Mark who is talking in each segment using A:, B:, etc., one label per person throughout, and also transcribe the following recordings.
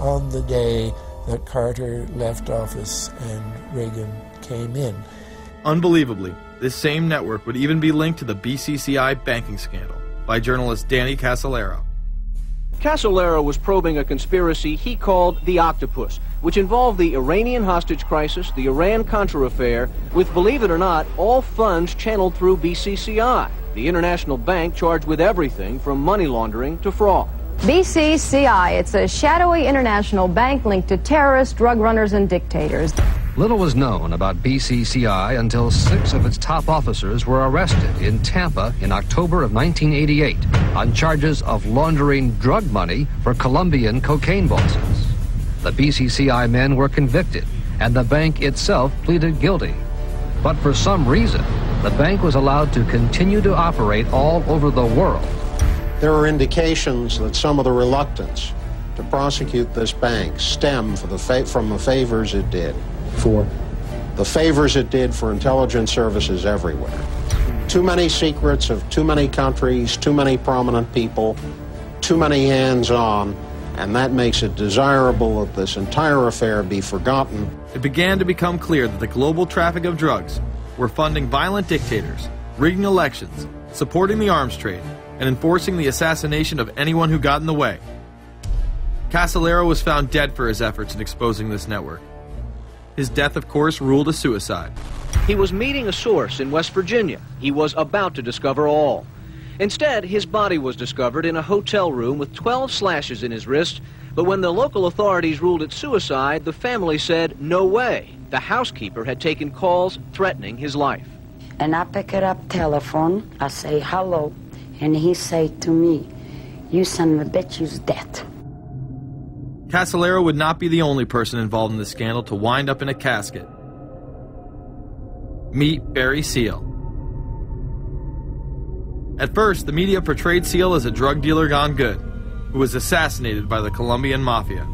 A: on the day that Carter left office and Reagan came in.
B: Unbelievably, this same network would even be linked to the BCCI banking scandal by journalist Danny Casolaro.
C: Casolaro was probing a conspiracy he called the Octopus, which involved the Iranian hostage crisis, the Iran-Contra affair, with, believe it or not, all funds channeled through BCCI, the international bank charged with everything from money laundering to fraud.
D: BCCI, it's a shadowy international bank linked to terrorists, drug runners, and dictators.
E: Little was known about BCCI until six of its top officers were arrested in Tampa in October of 1988 on charges of laundering drug money for Colombian cocaine bosses. The BCCI men were convicted, and the bank itself pleaded guilty. But for some reason, the bank was allowed to continue to operate all over the world.
F: There are indications that some of the reluctance to prosecute this bank stem the from the favors it did.
G: For?
F: The favors it did for intelligence services everywhere. Too many secrets of too many countries, too many prominent people, too many hands on, and that makes it desirable that this entire affair be forgotten.
B: It began to become clear that the global traffic of drugs were funding violent dictators, rigging elections, supporting the arms trade, and enforcing the assassination of anyone who got in the way. Casolaro was found dead for his efforts in exposing this network. His death, of course, ruled a suicide.
C: He was meeting a source in West Virginia. He was about to discover all. Instead, his body was discovered in a hotel room with 12 slashes in his wrist. But when the local authorities ruled it suicide, the family said, no way. The housekeeper had taken calls threatening his life.
H: And I pick it up telephone. I say, hello. And he said to me, you son of a bitch, you's dead.
B: Casolaro would not be the only person involved in the scandal to wind up in a casket. Meet Barry Seal. At first, the media portrayed Seal as a drug dealer gone good, who was assassinated by the Colombian mafia.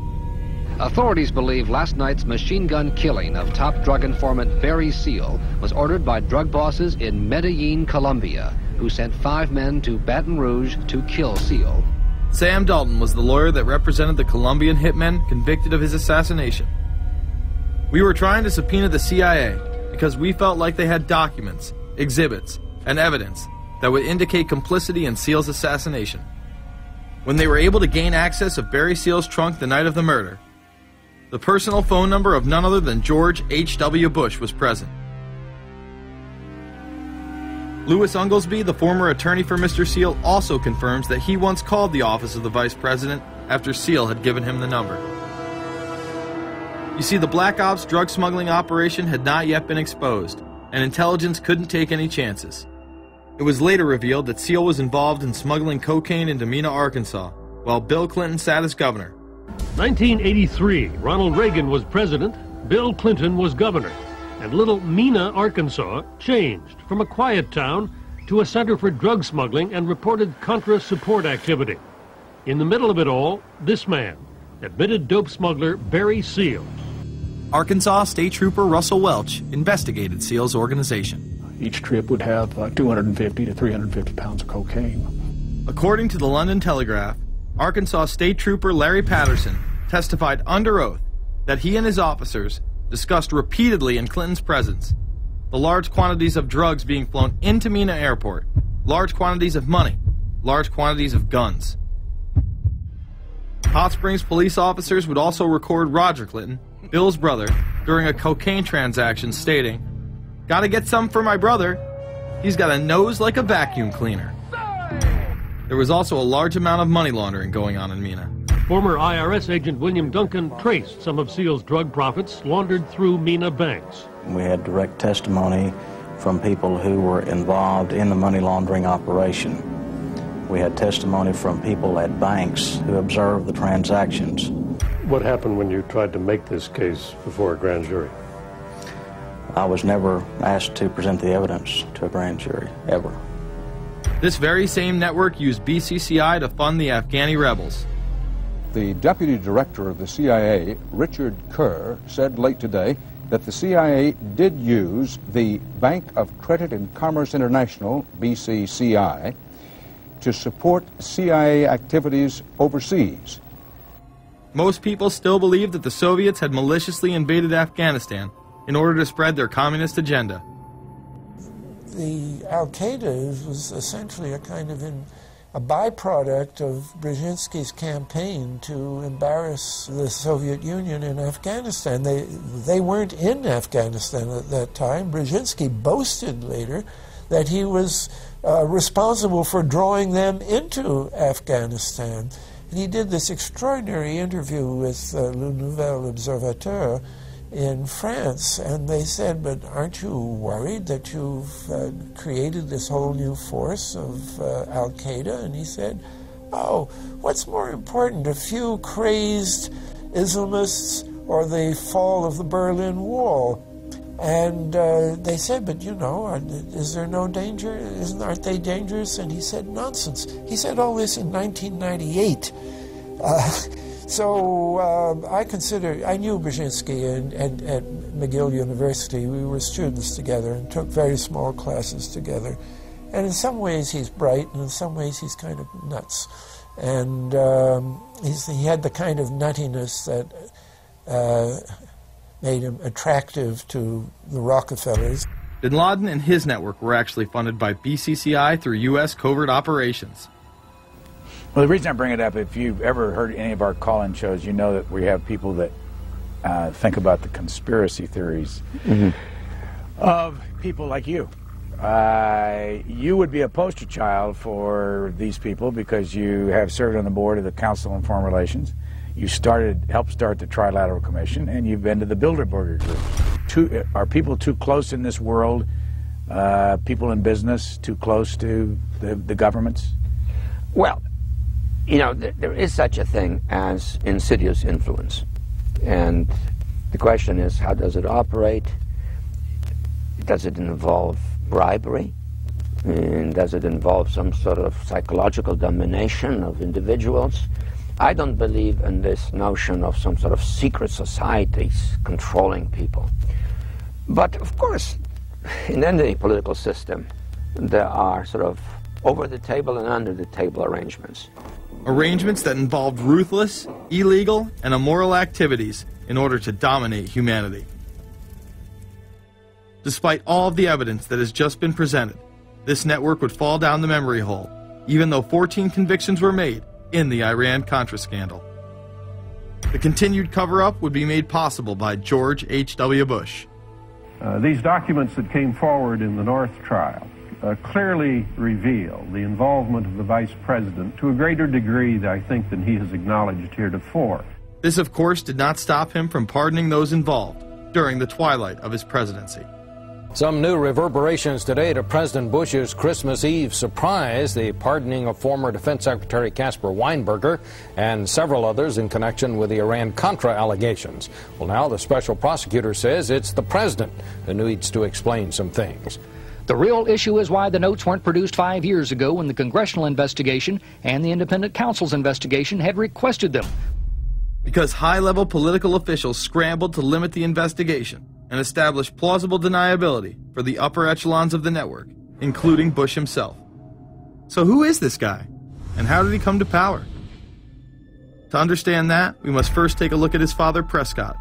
E: Authorities believe last night's machine gun killing of top drug informant Barry Seal was ordered by drug bosses in Medellin, Colombia, who sent five men to Baton Rouge to kill Seal.
B: Sam Dalton was the lawyer that represented the Colombian hitmen convicted of his assassination. We were trying to subpoena the CIA because we felt like they had documents, exhibits, and evidence that would indicate complicity in Seal's assassination. When they were able to gain access of Barry Seal's trunk the night of the murder, the personal phone number of none other than George H.W. Bush was present. Lewis Unglesby, the former attorney for Mr. Seal, also confirms that he once called the office of the vice president after Seal had given him the number. You see, the Black Ops drug smuggling operation had not yet been exposed, and intelligence couldn't take any chances. It was later revealed that Seal was involved in smuggling cocaine into Mena, Arkansas, while Bill Clinton sat as governor.
G: 1983, Ronald Reagan was president, Bill Clinton was governor and little Mena, Arkansas, changed from a quiet town to a center for drug smuggling and reported Contra support activity. In the middle of it all, this man, admitted dope smuggler Barry Seal.
B: Arkansas State Trooper Russell Welch investigated Seal's organization.
I: Each trip would have uh, 250 to 350 pounds of cocaine.
B: According to the London Telegraph, Arkansas State Trooper Larry Patterson testified under oath that he and his officers discussed repeatedly in Clinton's presence. The large quantities of drugs being flown into Mena Airport, large quantities of money, large quantities of guns. Hot Springs police officers would also record Roger Clinton, Bill's brother, during a cocaine transaction stating, Gotta get some for my brother. He's got a nose like a vacuum cleaner. There was also a large amount of money laundering going on in Mena.
G: Former IRS agent William Duncan traced some of Seal's drug profits laundered through Mena banks.
J: We had direct testimony from people who were involved in the money laundering operation. We had testimony from people at banks who observed the transactions.
G: What happened when you tried to make this case before a grand jury?
J: I was never asked to present the evidence to a grand jury, ever.
B: This very same network used BCCI to fund the Afghani rebels.
K: The deputy director of the CIA, Richard Kerr, said late today that the CIA did use the Bank of Credit and Commerce International, BCCI, to support CIA activities overseas.
B: most people still believe that the Soviets had maliciously invaded Afghanistan in order to spread their communist agenda.
A: The Al Qaeda was essentially a kind of in, a byproduct of Brzezinski's campaign to embarrass the Soviet Union in Afghanistan. They, they weren't in Afghanistan at that time. Brzezinski boasted later that he was uh, responsible for drawing them into Afghanistan. And he did this extraordinary interview with uh, Le Nouvel Observateur in France, and they said, But aren't you worried that you've uh, created this whole new force of uh, Al Qaeda? And he said, Oh, what's more important, a few crazed Islamists or the fall of the Berlin Wall? And uh, they said, but you know, is there no danger? Isn't, aren't they dangerous? And he said, nonsense. He said all this in 1998. So uh, I consider, I knew Brzezinski and, and, at McGill University. We were students together and took very small classes together. And in some ways he's bright, and in some ways he's kind of nuts. And um, he had the kind of nuttiness that uh, made him attractive to the Rockefellers.
B: Bin Laden and his network were actually funded by BCCI through U.S. covert operations.
L: Well, the reason I bring it up, if you've ever heard any of our call-in shows, you know that we have people that uh, think about the conspiracy theories mm-hmm. of people like you. Uh, you would be a poster child for these people because you have served on the board of the Council on Foreign Relations. You started, helped start the Trilateral Commission, and you've been to the Bilderberger Group. Too, are people too close in this world? Uh, people in business too close to the, the governments?
M: Well, you know, th- there is such a thing as insidious influence. And the question is, how does it operate? Does it involve bribery? And does it involve some sort of psychological domination of individuals? I don't believe in this notion of some sort of secret societies controlling people. But of course, in any political system, there are sort of over the table and under the table arrangements.
B: Arrangements that involved ruthless, illegal, and immoral activities in order to dominate humanity. Despite all of the evidence that has just been presented, this network would fall down the memory hole, even though 14 convictions were made in the Iran Contra scandal. The continued cover up would be made possible by George H.W. Bush.
N: Uh, these documents that came forward in the North trial uh, clearly reveal the involvement of the vice president to a greater degree, I think, than he has acknowledged heretofore.
B: This, of course, did not stop him from pardoning those involved during the twilight of his presidency.
O: Some new reverberations today to President Bush's Christmas Eve surprise, the pardoning of former Defense Secretary Caspar Weinberger and several others in connection with the Iran Contra allegations. Well, now the special prosecutor says it's the president who needs to explain some things.
P: The real issue is why the notes weren't produced five years ago when the congressional investigation and the independent counsel's investigation had requested them.
B: Because high level political officials scrambled to limit the investigation and establish plausible deniability for the upper echelons of the network, including Bush himself. So, who is this guy? And how did he come to power? To understand that, we must first take a look at his father, Prescott.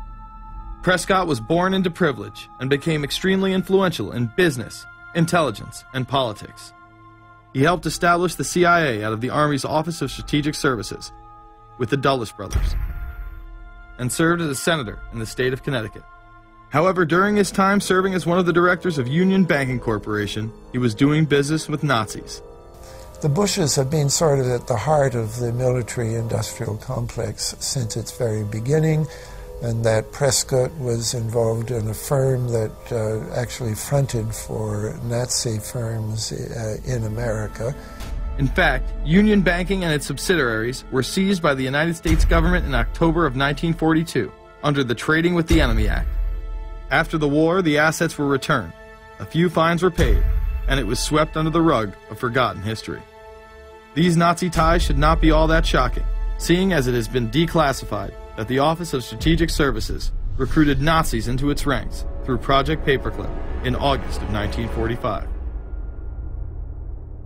B: Prescott was born into privilege and became extremely influential in business, intelligence, and politics. He helped establish the CIA out of the Army's Office of Strategic Services with the Dulles brothers and served as a senator in the state of Connecticut. However, during his time serving as one of the directors of Union Banking Corporation, he was doing business with Nazis.
A: The Bushes have been sort of at the heart of the military industrial complex since its very beginning, and that Prescott was involved in a firm that uh, actually fronted for Nazi firms uh, in America.
B: In fact, Union Banking and its subsidiaries were seized by the United States government in October of 1942 under the Trading with the Enemy Act. After the war, the assets were returned, a few fines were paid, and it was swept under the rug of forgotten history. These Nazi ties should not be all that shocking, seeing as it has been declassified that the Office of Strategic Services recruited Nazis into its ranks through Project Paperclip in August of 1945.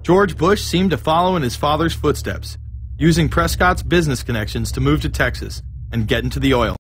B: George Bush seemed to follow in his father's footsteps, using Prescott's business connections to move to Texas and get into the oil.